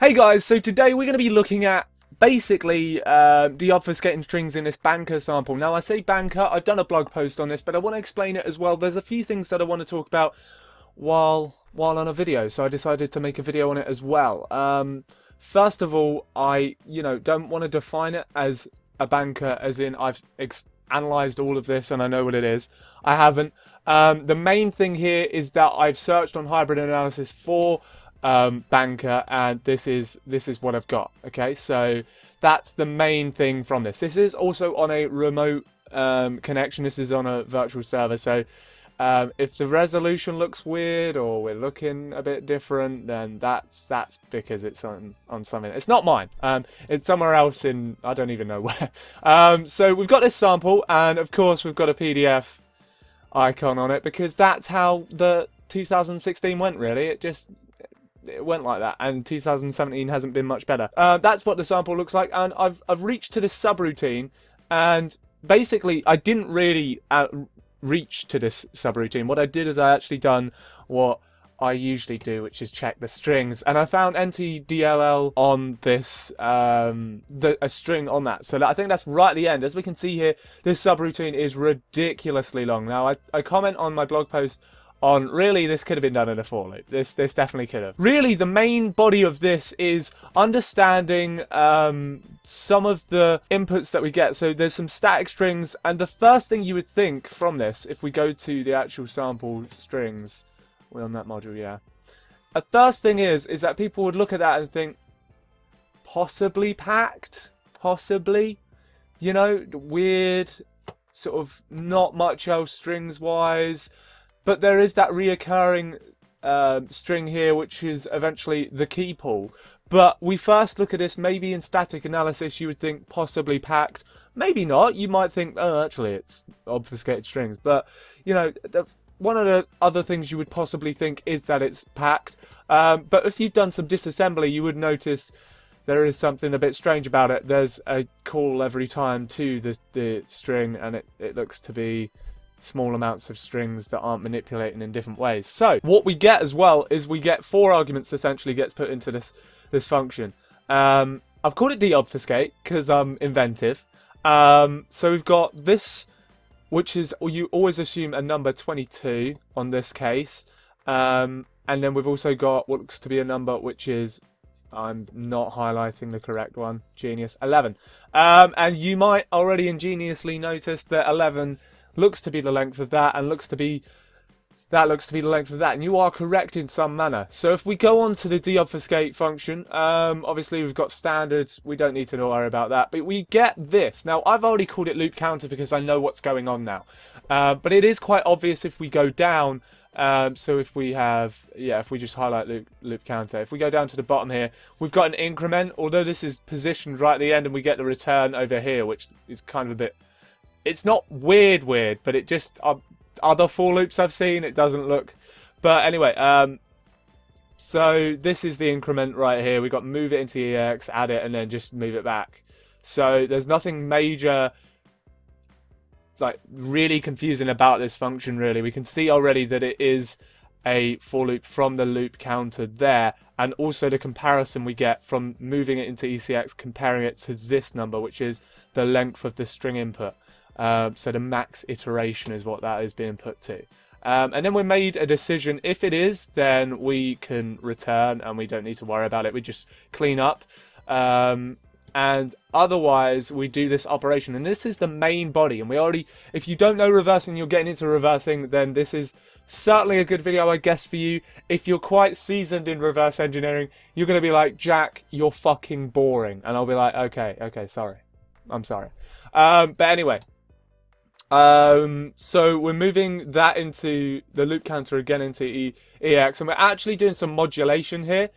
Hey guys, so today we're going to be looking at basically uh, deobfuscating strings in this banker sample. Now I say banker, I've done a blog post on this, but I want to explain it as well. There's a few things that I want to talk about while while on a video, so I decided to make a video on it as well. Um, first of all, I you know don't want to define it as a banker, as in I've analyzed all of this and I know what it is. I haven't. Um, the main thing here is that I've searched on hybrid analysis for um, banker, and this is this is what I've got. Okay, so that's the main thing from this. This is also on a remote um, connection. This is on a virtual server, so um, if the resolution looks weird or we're looking a bit different, then that's that's because it's on on something. It's not mine. Um, it's somewhere else in I don't even know where. Um, so we've got this sample, and of course we've got a PDF icon on it because that's how the 2016 went. Really, it just it went like that, and 2017 hasn't been much better. Uh, that's what the sample looks like, and I've I've reached to this subroutine, and basically I didn't really uh, reach to this subroutine. What I did is I actually done what I usually do, which is check the strings, and I found NTDLL on this um, the, a string on that. So I think that's right at the end. As we can see here, this subroutine is ridiculously long. Now I, I comment on my blog post on really this could have been done in a for loop. This this definitely could have. Really, the main body of this is understanding um, some of the inputs that we get. So there's some static strings, and the first thing you would think from this, if we go to the actual sample strings, we're on that module, yeah. The first thing is is that people would look at that and think possibly packed, possibly, you know, weird, sort of not much else strings wise but there is that reoccurring uh, string here, which is eventually the key pool. But we first look at this, maybe in static analysis, you would think possibly packed. Maybe not. You might think, oh, actually, it's obfuscated strings. But, you know, one of the other things you would possibly think is that it's packed. Um, but if you've done some disassembly, you would notice there is something a bit strange about it. There's a call every time to the, the string, and it, it looks to be small amounts of strings that aren't manipulating in different ways. So what we get as well is we get four arguments essentially gets put into this this function. Um, I've called it deobfuscate because I'm inventive. Um, so we've got this, which is you always assume a number 22 on this case, um, and then we've also got what looks to be a number which is I'm not highlighting the correct one. Genius 11. Um, and you might already ingeniously notice that 11 looks to be the length of that and looks to be that looks to be the length of that. And you are correct in some manner. So if we go on to the deobfuscate function um, obviously we've got standards we don't need to worry about that. But we get this. Now I've already called it loop counter because I know what's going on now. Uh, but it is quite obvious if we go down um, so if we have, yeah, if we just highlight loop, loop counter, if we go down to the bottom here, we've got an increment, although this is positioned right at the end and we get the return over here, which is kind of a bit it's not weird, weird, but it just uh, other for loops I've seen, it doesn't look. But anyway, um, so this is the increment right here. We've got move it into EX, add it, and then just move it back. So there's nothing major, like really confusing about this function. Really, we can see already that it is a for loop from the loop counter there, and also the comparison we get from moving it into ECX, comparing it to this number, which is the length of the string input. Um, so the max iteration is what that is being put to. Um, and then we made a decision. If it is, then we can return and we don't need to worry about it. We just clean up. Um, and otherwise, we do this operation. And this is the main body. And we already, if you don't know reversing, you're getting into reversing, then this is certainly a good video, I guess, for you. If you're quite seasoned in reverse engineering, you're going to be like, Jack, you're fucking boring. And I'll be like, okay, okay, sorry. I'm sorry. Um, but anyway, um, so we're moving that into the loop counter again into e EX, and we're actually doing some modulation here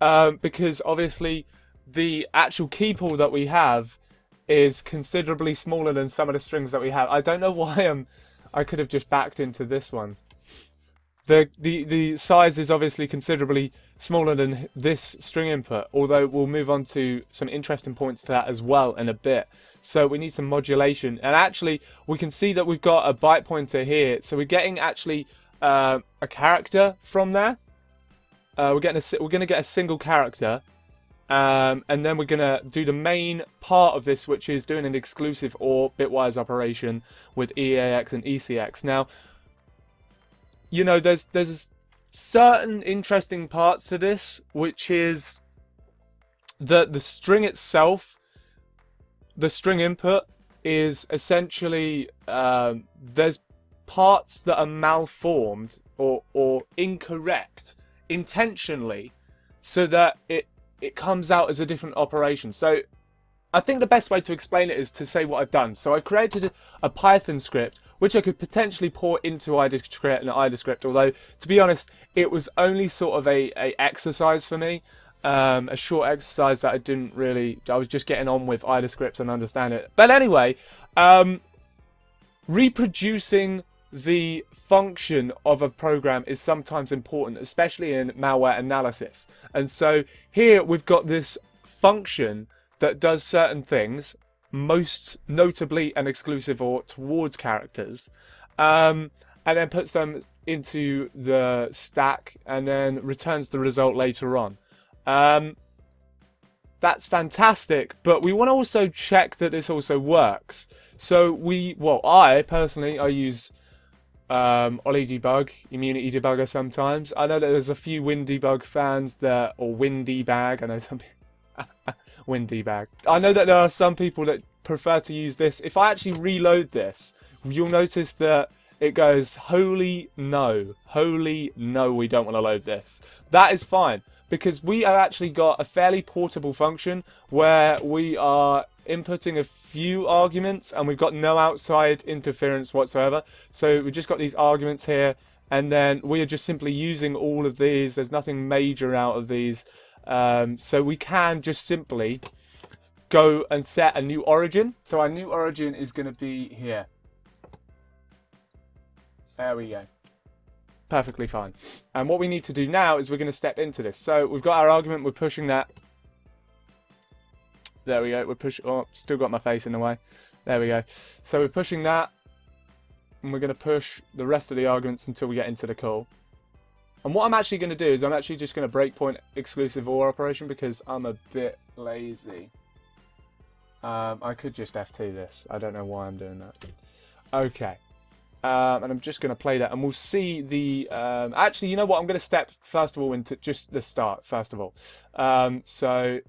um, because obviously the actual key pool that we have is considerably smaller than some of the strings that we have. I don't know why I'm. I could have just backed into this one. The the the size is obviously considerably smaller than this string input, although we'll move on to some interesting points to that as well in a bit. So we need some modulation. And actually, we can see that we've got a byte pointer here. So we're getting actually uh, a character from there. Uh, we're getting a, we're going to get a single character. Um, and then we're going to do the main part of this, which is doing an exclusive or bitwise operation with EAX and ECX. Now, you know, there's there's certain interesting parts to this, which is that the string itself, the string input, is essentially um, there's parts that are malformed or or incorrect intentionally, so that it it comes out as a different operation. So I think the best way to explain it is to say what I've done. So I've created a Python script which I could potentially port into IDA script and although to be honest, it was only sort of a, a exercise for me. Um, a short exercise that I didn't really, I was just getting on with IDA script and understand it. But anyway, um, reproducing the function of a program is sometimes important, especially in malware analysis. And so here we've got this function that does certain things, most notably and exclusive or towards characters, um, and then puts them into the stack and then returns the result later on. Um, that's fantastic, but we want to also check that this also works. So we, well, I personally, I use um, OllyDebug, Immunity Debugger sometimes. I know that there's a few WinDebug fans that, or WinDebag, I know some WinDebag. I know that there are some people that prefer to use this. If I actually reload this, you'll notice that it goes, holy no, holy no, we don't want to load this. That is fine because we have actually got a fairly portable function where we are inputting a few arguments and we've got no outside interference whatsoever. So we've just got these arguments here and then we are just simply using all of these. There's nothing major out of these. Um, so we can just simply go and set a new origin. So our new origin is going to be here. There we go perfectly fine. And what we need to do now is we're going to step into this. So we've got our argument, we're pushing that. There we go, we're pushing, oh, still got my face in the way. There we go. So we're pushing that, and we're going to push the rest of the arguments until we get into the call. And what I'm actually going to do is I'm actually just going to breakpoint exclusive OR operation because I'm a bit lazy. Um, I could just F2 this. I don't know why I'm doing that. Okay. Um, and I'm just going to play that, and we'll see the. Um, actually, you know what? I'm going to step first of all into just the start. First of all, um, so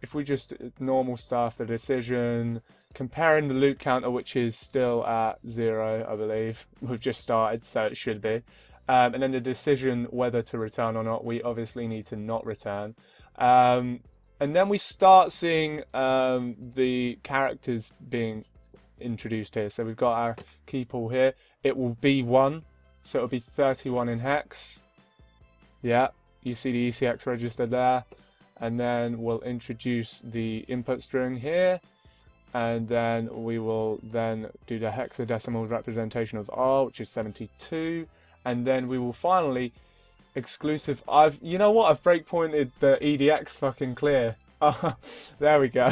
if we just normal stuff, the decision, comparing the loop counter, which is still at zero, I believe. We've just started, so it should be. Um, and then the decision whether to return or not. We obviously need to not return. Um, and then we start seeing um, the characters being introduced here. So we've got our key pool here it will be 1. So it'll be 31 in hex. Yeah, you see the ECX register there. And then we'll introduce the input string here. And then we will then do the hexadecimal representation of R, which is 72. And then we will finally exclusive. I've, you know what? I've breakpointed the EDX fucking clear. There we go.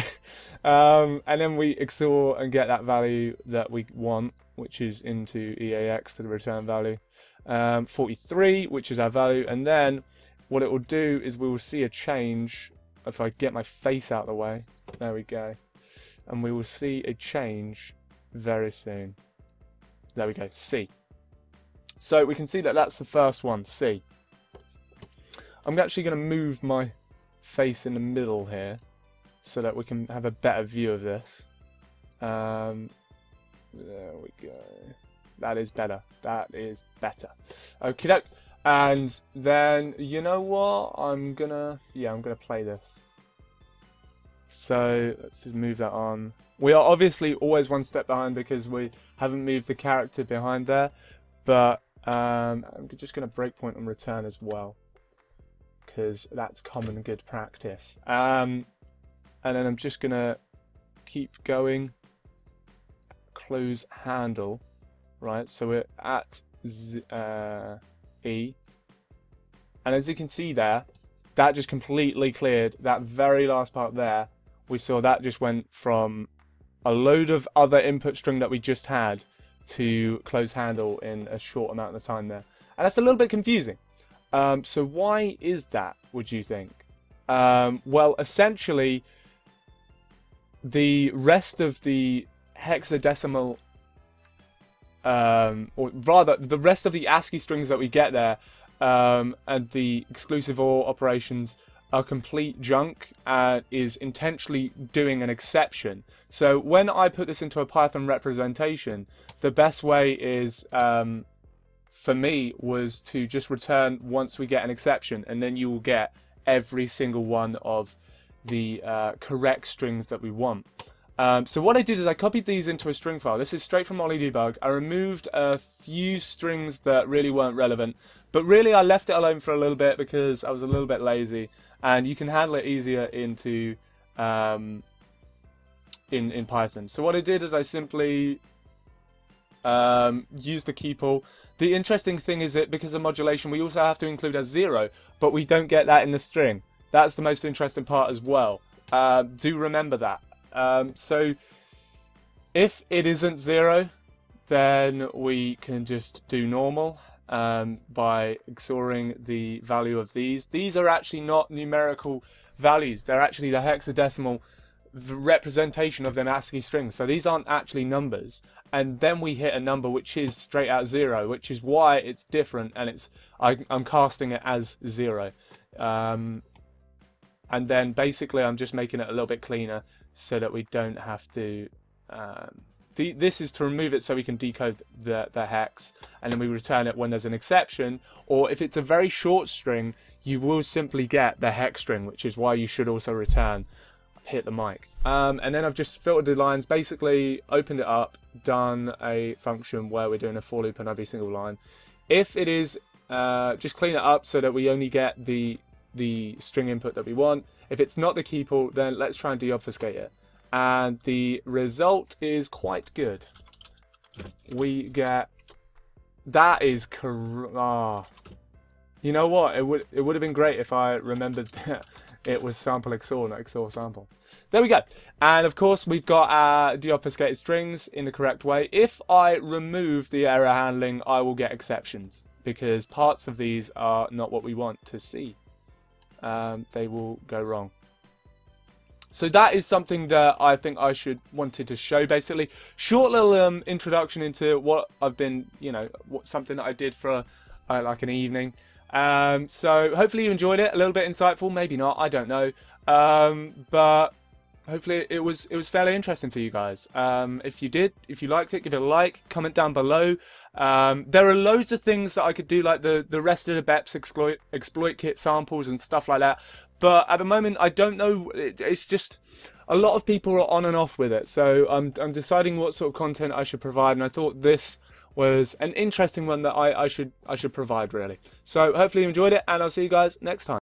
Um, and then we XOR and get that value that we want which is into EAX to the return value. Um, 43, which is our value, and then what it will do is we will see a change if I get my face out of the way. There we go. And we will see a change very soon. There we go, C. So we can see that that's the first one, C. I'm actually going to move my face in the middle here so that we can have a better view of this. Um, there we go. That is better. That is better. Okay. And then, you know what? I'm gonna, yeah, I'm gonna play this. So, let's just move that on. We are obviously always one step behind because we haven't moved the character behind there. But um, I'm just going to breakpoint and return as well. Because that's common good practice. Um, and then I'm just going to keep going close handle, right? So we're at Z, uh, E. And as you can see there, that just completely cleared that very last part there. We saw that just went from a load of other input string that we just had to close handle in a short amount of time there. And that's a little bit confusing. Um, so why is that, would you think? Um, well, essentially, the rest of the hexadecimal, um, or rather, the rest of the ASCII strings that we get there, um, and the exclusive OR operations are complete junk and is intentionally doing an exception. So when I put this into a Python representation, the best way is, um, for me, was to just return once we get an exception, and then you will get every single one of the uh, correct strings that we want. Um, so what I did is I copied these into a string file. This is straight from OllyDebug. I removed a few strings that really weren't relevant, but really I left it alone for a little bit because I was a little bit lazy, and you can handle it easier into um, in in Python. So what I did is I simply um, used the key pool. The interesting thing is that because of modulation, we also have to include a zero, but we don't get that in the string. That's the most interesting part as well. Uh, do remember that. Um, so if it isn't zero, then we can just do normal um, by XORing the value of these. These are actually not numerical values. They're actually the hexadecimal representation of them ASCII strings. So these aren't actually numbers. And then we hit a number which is straight out zero, which is why it's different and it's I, am casting it as zero. Um, and then basically I'm just making it a little bit cleaner so that we don't have to um, this is to remove it so we can decode the, the hex and then we return it when there's an exception or if it's a very short string you will simply get the hex string which is why you should also return hit the mic um, and then I've just filtered the lines basically opened it up done a function where we're doing a for loop on every single line if it is uh, just clean it up so that we only get the the string input that we want. If it's not the key pool, then let's try and deobfuscate it. And the result is quite good. We get... That is. Oh. You know what? It would it would have been great if I remembered that it was sample XOR, not XOR sample. There we go. And of course, we've got our deobfuscated strings in the correct way. If I remove the error handling, I will get exceptions because parts of these are not what we want to see um, they will go wrong. So that is something that I think I should wanted to show basically. Short little um, introduction into what I've been, you know, what something that I did for uh, like an evening. Um, so hopefully you enjoyed it. A little bit insightful, maybe not. I don't know. Um, but hopefully it was it was fairly interesting for you guys. Um, if you did, if you liked it, give it a like. Comment down below. Um, there are loads of things that I could do, like the, the rest of the BEPS exploit, exploit kit samples and stuff like that. But at the moment, I don't know. It, it's just a lot of people are on and off with it. So I'm, I'm deciding what sort of content I should provide. And I thought this was an interesting one that I, I should I should provide really. So hopefully you enjoyed it, and I'll see you guys next time.